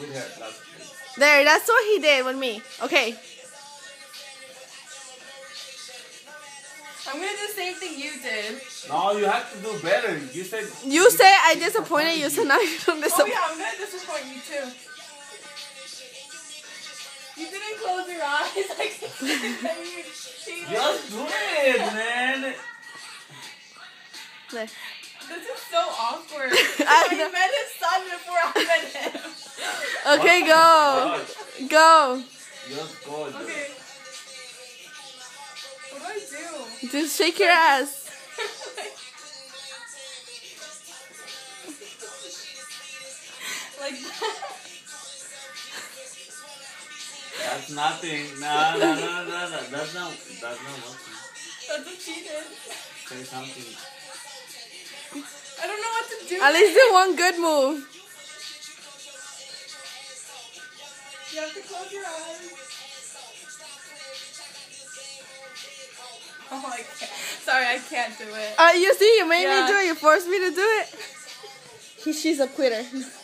with her last There, that's what he did with me. Okay. I'm gonna do the same thing you did. No, you have to do better. You said. You say I disappointed you, so now you don't disappoint. Oh disappoint. yeah, I'm gonna disappoint you too. You didn't close your eyes. I can see that you. Just do it, man. There. This is so awkward. I I Okay, go. Go. Just go. Just. Okay. What do I do? Just shake your ass. like that. That's nothing. No, no, no, no, no. That's not. That's not working. That's what she did. Say something. I don't know what to do. At least do one good move. You have to close your eyes. Oh, I can't. Sorry, I can't do it. Uh, you see, you made Yeah. me do it. You forced me to do it. He, she's a quitter.